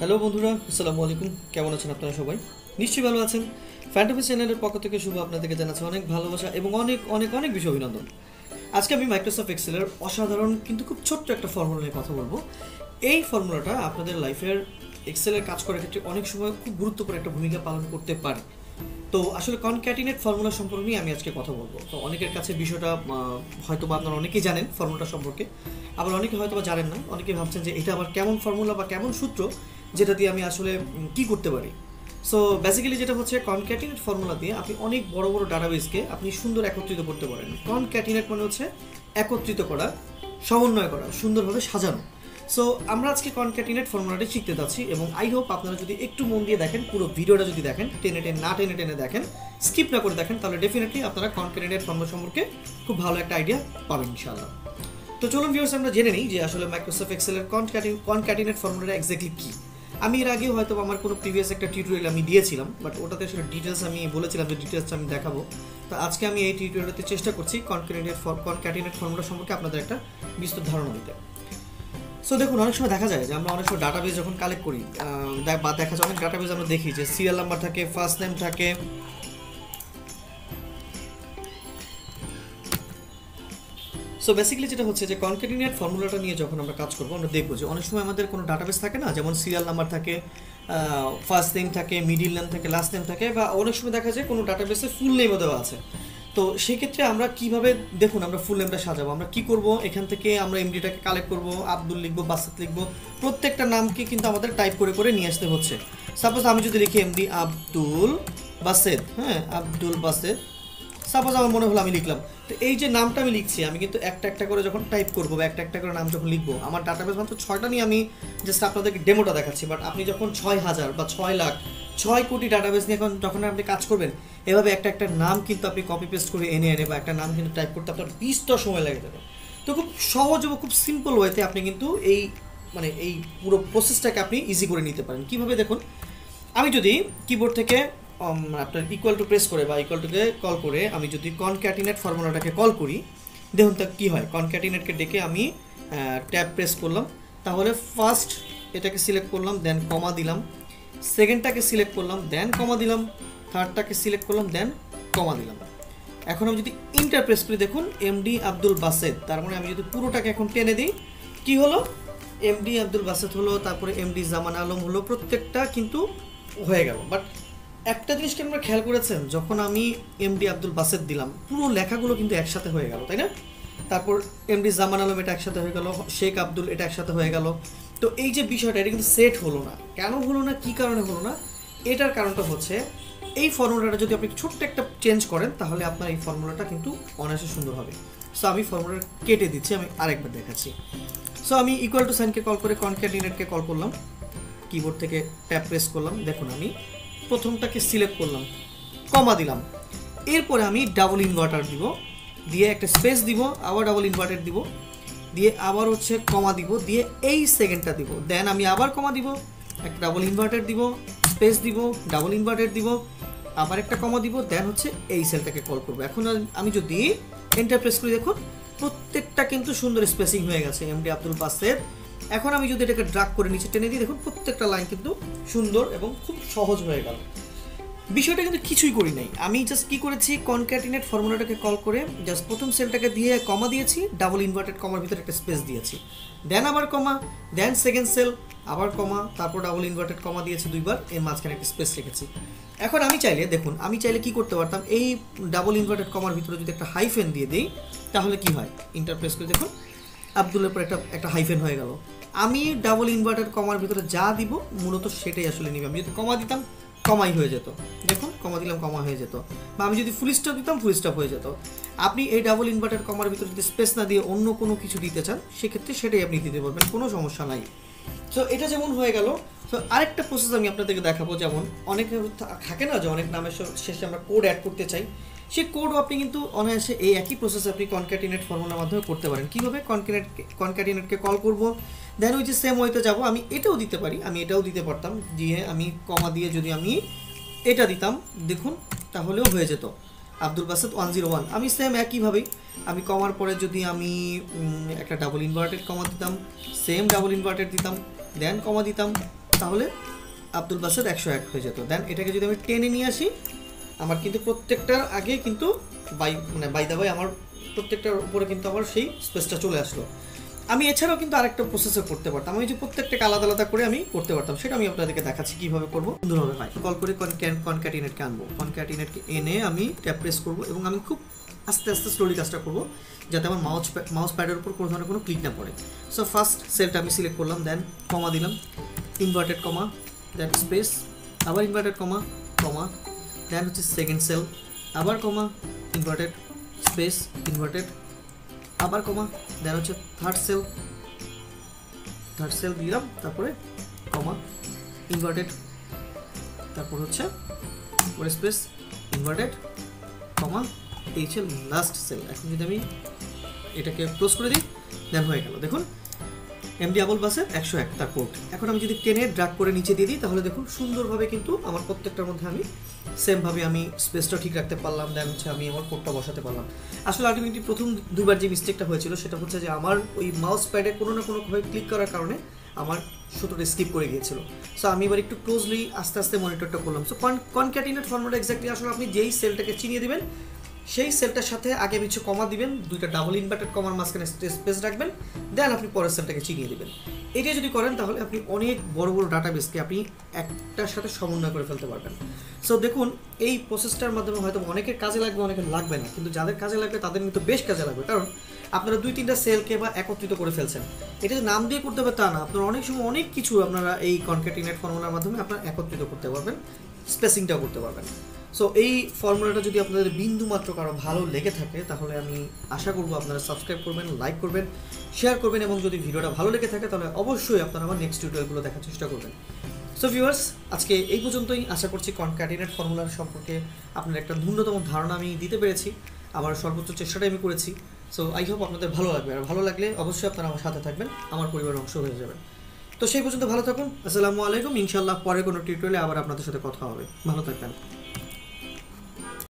Hello বন্ধুরা, আসসালামু আলাইকুম। কেমন আছেন আপনারা সবাই? নিশ্চয়ই ভালো আছেন। ফ্যান্টামি চ্যানেলের পক্ষ থেকে শুভ আপনাদেরকে জানাচ্ছি অনেক ভালোবাসা এবং অনেক অনেক অনেক বেশি অভিনন্দন। আজকে আমি মাইক্রোসফট এক্সেলের অসাধারণ কিন্তু খুব ছোট্ট একটা ফর্মুলা নিয়ে কথা বলব। এই ফর্মুলাটা আপনাদের লাইফের এক্সেলের কাজ করার ক্ষেত্রে অনেক সময় খুব গুরুত্বপূর্ণ একটা ভূমিকা পালন করতে পারে। তো আসলে কনক্যাটিনেট ফর্মুলা সম্পর্কে নিয়ে আমি আজকে কথা বলব। তো অনেকের কাছে বিষয়টা হয়তো বা আপনারা অনেকেই জানেন ফর্মুলাটা সম্পর্কে। আবার অনেকে হয়তো বা জানেন না। অনেকে ভাবছেন যে এটা আবার কেমন ফর্মুলা বা কেমন সূত্র? যেটা দিয়ে আমি আসলে কি করতে পারি? সো বেসিক্যালি যেটা হচ্ছে কনক্যাটিনেট ফর্মুলা দিয়ে আপনি অনেক বড় বড় ডাটাবেসকে আপনি সুন্দর একত্রিত করতে পারেন। কনক্যাটিনেট মানে হচ্ছে একত্রিত করা, সমন্বয় করা, সুন্দরভাবে সাজানো। সো আমরা আজকে কনক্যাটিনেট ফর্মুলাটি শিখতে যাচ্ছি এবং আই হোপ আপনারা যদি একটু মন দিয়ে দেখেন, পুরো ভিডিওটা যদি দেখেন, টেনে টেনে, না টেনে টেনে দেখেন স্কিপ না করে দেখেন, তাহলে ডেফিনেটলি আপনারা কনক্যাটিনেট ফর্মুলা সম্পর্কে খুব ভালো একটা আইডিয়া পাবেন ইনশাআল্লাহ। তো চলুন ভিউয়ার্স আমরা জেনে নিই যে আসলে মাইক্রোসফট এক্সেলের কনক্যাটিন কনক্যাটিনেট ফর্মুলাটা এক্স্যাক্টলি কী। আমি এর আগেও হয়তো আমার কোনো প্রিভিয়াস একটা টিউটোরিয়াল আমি দিয়েছিলাম বাট ওটাতে সেটা ডিটেলস আমি বলেছিলাম যে ডিটেলসটা আমি দেখাবো। তো আজকে আমি এই টিউটোরিয়ালতে চেষ্টা করছি কনক্যাটিনেট কনক্যাটিনেট ফর্মুলা সম্পর্কে আপনাদের একটা বিস্তর ধারণা দিতে। সো দেখুন, অনেক সময় দেখা যায় যে আমরা অনেক সময় ডাটাবেস যখন কালেক্ট করি বা দেখা যায় অনেক ডাটাবেস আমরা দেখি যে সিরিয়াল নাম্বার থাকে ফার্স্ট নেম থাকে সো বেসিক্যালি যেটা হচ্ছে যে কনকেটিনেট ফর্মুলাটা নিয়ে যখন আমরা কাজ করব, আমরা দেখব যে অনেক সময় আমাদের কোনো ডাটাবেস থাকে না, যেমন সিরিয়াল নাম্বার থাকে ফার্স্ট নেম থাকে মিডিল নেম থাকে লাস্ট নেম থাকে, বা অনেক সময় দেখা যায় কোনো ডাটাবেসে ফুল নেমও দেওয়া আছে। তো সেক্ষেত্রে আমরা কীভাবে, দেখুন আমরা ফুল নেমটা সাজাবো, আমরা কি করব, এখান থেকে আমরা এমডিটাকে কালেক্ট করব, আব্দুল লিখব বাসাত লিখব, প্রত্যেকটা নামকে কিন্তু আমাদের টাইপ করে করে নিয়ে আসতে হচ্ছে। সাপোজ আমি যদি লিখি এমডি আব্দুল বাসেদ হ্যাঁ আব্দুল বাসেদ সাপোজ আমার মনে হলো আমি লিখলাম। তো এই যে নামটা আমি লিখছি, আমি কিন্তু একটা একটা করে যখন টাইপ করব বা একটা একটা করে নাম যখন লিখব, আমার ডাটাবেস মাত্র ছয়টা নিয়ে আমি জাস্ট আপনাদেরকে ডেমোটা দেখাচ্ছি। বাট আপনি যখন ছয় হাজার বা ছয় লাখ, ছয় কোটি ডাটাবেস নিয়ে এখন যখন আপনি কাজ করবেন, এভাবে একটা একটা নাম কিন্তু আপনি কপি পেস্ট করে এনে এনে বা একটা নাম কিন্তু টাইপ করতে আপনার বিস্তর সময় লেগে যাবে। তো খুব সহজ এবং খুব সিম্পল ওয়েতে আপনি কিন্তু এই মানে এই পুরো প্রসেসটাকে আপনি ইজি করে নিতে পারেন। কীভাবে দেখুন, আমি যদি কিবোর্ড থেকে আপনার ইকুয়াল টু প্রেস করে বা ইকুয়াল টুকে কল করে আমি যদি কনক্যাটিনেট ফর্মুলাটাকে কল করি, দেখুন তা কী হয়? কনক্যাটিনেটকে ডেকে আমি ট্যাব প্রেস করলাম। তাহলে ফার্স্ট এটাকে সিলেক্ট করলাম দেন কমা দিলাম। সেকেন্ডটাকে সিলেক্ট করলাম দেন কমা দিলাম। থার্ডটাকে সিলেক্ট করলাম দেন কমা দিলাম। এখন আমি যদি ইন্টার প্রেস করি, দেখুন এমডি আব্দুল বাসেদ তার মানে আমি যদি পুরোটাকে এখন টেনে দিই, কি হলো? এমডি আব্দুল বাসেদ হলো, তারপরে এমডি জামান আলম হলো, প্রত্যেকটা কিন্তু হয়ে গেল। বাট একটা জিনিসকে আমরা খেয়াল করেছেন? যখন আমি এমডি আব্দুল বাসেদ দিলাম, পুরো লেখাগুলো কিন্তু একসাথে হয়ে গেল, তাই না? তারপর এমডি জামান আলম এটা একসাথে হয়ে গেল, শেখ আব্দুল এটা একসাথে হয়ে গেল। তো এই যে বিষয়টা, এটা কিন্তু সেট হলো না। কেন হলো না? কি কারণে হলো না? এটার কারণটা হচ্ছে, এই ফর্মুলাটা যদি আপনি ছোট্ট একটা চেঞ্জ করেন, তাহলে আপনার এই ফর্মুলাটা কিন্তু অনায়াসে সুন্দর হবে। সো আমি ফর্মুলাটা কেটে দিচ্ছি, আমি আরেকবার দেখাচ্ছি। সো আমি ইকুয়াল টু সাইনকে কল করে কনক্যাটিনেটকে কল করলাম। কিবোর্ড থেকে ট্যাপ প্রেস করলাম। দেখুন, আমি প্রথমটাকে সিলেক্ট করলাম, কমা দিলাম। এরপরে আমি ডাবল ইনভার্টার দিব, দিয়ে একটা স্পেস দিব, আবার ডাবল ইনভার্টার দিব, দিয়ে আবার হচ্ছে কমা দিব, দিয়ে এই সেকেন্ডটা দিব। দেন আমি আবার কমা দিব, একটা ডাবল ইনভার্টার দিব, স্পেস দিব, ডাবল ইনভার্টার দিব, আবার একটা কমা দিব, দেন হচ্ছে এই সেলটাকে কল করব। এখন আমি যদি এন্টার প্রেস করি, দেখুন, প্রত্যেকটা কিন্তু সুন্দর স্পেসিং হয়ে গেছে এমডি আব্দুল বাসেদ এখন আমি যদি এটাকে ড্রাগ করে নিচে টেনে দিই, দেখুন প্রত্যেকটা লাইন কিন্তু সুন্দর এবং খুব সহজ হয়ে গেল। বিষয়টা কিন্তু কিছুই করি নাই। আমি জাস্ট কি করেছি কনক্যাটিনেট ফর্মুলাটাকে কল করে জাস্ট প্রথম সেলটাকে দিয়ে কমা দিয়েছি ডাবল ইনভার্টেড কমার ভিতরে একটা স্পেস দিয়েছি। দেন আবার কমা দেন সেকেন্ড সেল আবার কমা তারপর ডাবল ইনভার্টেড কমা দিয়েছি দুইবার, এর মাঝখানে একটা স্পেস রেখেছি। এখন আমি চাইলে, দেখুন, আমি চাইলে কি করতে পারতাম, এই ডাবল ইনভার্টেড কমার ভিতরে যদি একটা হাইফেন দিয়ে দিই, তাহলে কি হয়? ইন্টারপ্রেস করে দেখুন। আব্দুলের পর একটা একটা হাইফেন হয়ে গেল। আমি ডাবল ইনভার্টার কমার ভিতরে যা দিব, মূলত সেটাই আসলে নিবে। আমি যদি কমা দিতাম কমাই হয়ে যেত। দেখুন কমা দিলাম কমা হয়ে যেত। বা আমি যদি ফুল স্টপ দিতাম ফুল স্টপ হয়ে যেত। আপনি এই ডাবল ইনভার্টার কমার ভিতরে যদি স্পেস না দিয়ে অন্য কোনো কিছু দিতে চান, সেক্ষেত্রে সেটাই আপনি দিতে পারবেন, কোনো সমস্যা নাই। তো এটা যেমন হয়ে গেল তো আরেকটা প্রসেস আমি আপনাদেরকে দেখাবো, যেমন অনেকে থাকে না যে অনেক নামের শেষে আমরা কোড অ্যাড করতে চাই। সেই কোডও আপনি কিন্তু অনায়াসে এই একই প্রসেস আপনি কনক্যাটিনেট ফর্মুলার মাধ্যমে করতে পারেন। কীভাবে? কনক্যাটিনেট কনক্যাটিনেটকে কল করব দেন ওই যে সেম ওয়েতে যাব, আমি এটাও দিতে পারি, আমি এটাও দিতে পারতাম, দিয়ে আমি কমা দিয়ে যদি আমি এটা দিতাম, দেখুন, তাহলেও হয়ে যেত। Abdul Basad one zero one আমি সেম একইভাবেই, আমি কমার পরে যদি আমি একটা ডাবল ইনভার্টেড কমা দিতাম সেম ডাবল ইনভার্টেড দিতাম দেন কমা দিতাম, তাহলে আব্দুল বাসেদ একশো এক হয়ে যেত। দেন এটাকে যদি আমি টেনে নিয়ে আসি, আমার কিন্তু প্রত্যেকটার আগে কিন্তু বাই মানে বাই দা বাই আমার প্রত্যেকটার উপরে কিন্তু আমার সেই স্পেসটা চলে আসলো। আমি এছাড়াও কিন্তু আরেকটা প্রসেসও করতে পারতাম। আমি যে প্রত্যেকটাকে আলাদা আলাদা করে আমি করতে পারতাম, সেটা আমি আপনাদেরকে দেখাচ্ছি কীভাবে করব। সুন্দরভাবে ভাই কল করে কনক্যাটিনেটকে আনব। কনক্যাটিনেটকে এনে আমি ট্যাপ প্রেস করব এবং আমি খুব আস্তে আস্তে স্লোলি কাজটা করব, যাতে আমার মাউস মাউস প্যাডের উপর কোনো ধরনের কোনো ক্লিক না পড়ে। সো ফার্স্ট সেলটা আমি সিলেক্ট করলাম দেন কমা দিলাম ইনভার্টেড কমা দেন স্পেস আবার ইনভার্টেড কমা কমা দেন হচ্ছে সেকেন্ড সেল আবার কমা ইনভার্টেড স্পেস ইনভার্টেড আবার কমা দেন হচ্ছে থার্ড সেল থার্ড সেল দিলাম, তারপরে কমা ইনভার্টেড তারপর হচ্ছে স্পেস ইনভার্টেড কমা এই হচ্ছে লাস্ট সেল। এখন যদি আমি এটাকে ক্লোজ করে দিই দেন হয়ে গেল। দেখুন এমডি আবুল বাসের একশো এক, তার কোড এখন আমি যদি টেনে ড্রাগ করে নিচে দিয়ে দিই, তাহলে দেখুন, সুন্দরভাবে কিন্তু আমার প্রত্যেকটার মধ্যে আমি সেমভাবে আমি স্পেসটা ঠিক রাখতে পারলাম দেন হচ্ছে আমি আমার কোডটা বসাতে পারলাম। আসলে আলটিমেটলি প্রথম দুবার যে মিস্টেকটা হয়েছিল, সেটা হচ্ছে যে আমার ওই মাউস প্যাডে কোনো না কোনোভাবে ক্লিক করার কারণে আমার সুতোটা স্কিপ করে গিয়েছিল। সো আমি এবার একটু ক্লোজলি আস্তে আস্তে মনিটরটা করলাম। সো কনক্যাটিনেট ফর্মুলা এক্স্যাক্টলি আসলে আপনি যেই সেলটাকে চিনিয়ে দিবেন সেই সেলটার সাথে আগে পিছু কমা দিবেন, দুইটা ডাবল ইনভার্টেড কমার মাঝখানে স্পেস রাখবেন দেন আপনি পরের সেলটাকে চিনিয়ে দেবেন। এটা যদি করেন, তাহলে আপনি অনেক বড় বড় ডাটাবেসকে আপনি একটার সাথে সমন্বয় করে ফেলতে পারবেন। সো দেখুন, এই প্রসেসটার মাধ্যমে হয়তো অনেকের কাজে লাগবে, অনেকের লাগবে না, কিন্তু যাদের কাজে লাগবে, তাদের কিন্তু বেশ কাজে লাগবে। কারণ আপনারা দুই, তিনটা সেলকে বা একত্রিত করে ফেলছেন। এটা যে নাম দিয়ে করতে হবে তা না। আপনারা অনেক সময় অনেক কিছু আপনারা এই কনকেটিনেট ফর্মুলার মাধ্যমে আপনারা একত্রিত করতে পারবেন স্পেসিংটাও করতে পারবেন। সো এই ফর্মুলাটা যদি আপনাদের বিন্দু মাত্র কারও ভালো লেগে থাকে, তাহলে আমি আশা করব আপনারা সাবস্ক্রাইব করবেন লাইক করবেন শেয়ার করবেন এবং যদি ভিডিওটা ভালো লেগে থাকে, তাহলে অবশ্যই আপনারা আমার নেক্সট টিউটোরিয়ালগুলো দেখার চেষ্টা করবেন। সো ভিউয়ার্স আজকে এই পর্যন্তই। আশা করছি কনক্যাটিনেট ফর্মুলার সম্পর্কে আপনার একটা ন্যূনতম ধারণা আমি দিতে পেরেছি। আমার সর্বোচ্চ চেষ্টাটাই আমি করেছি। সো আই হোপ আপনাদের ভালো লাগবে। আর ভালো লাগলে অবশ্যই আপনারা আমার সাথে থাকবেন। আমার পরিবারের অংশ হয়ে যাবেন। তো সেই পর্যন্ত ভালো থাকুন। আসসালামু আলাইকুম। ইনশাল্লাহ পরে কোনো টিউটোরিয়ালে আবার আপনাদের সাথে কথা হবে। ভালো থাকবেন।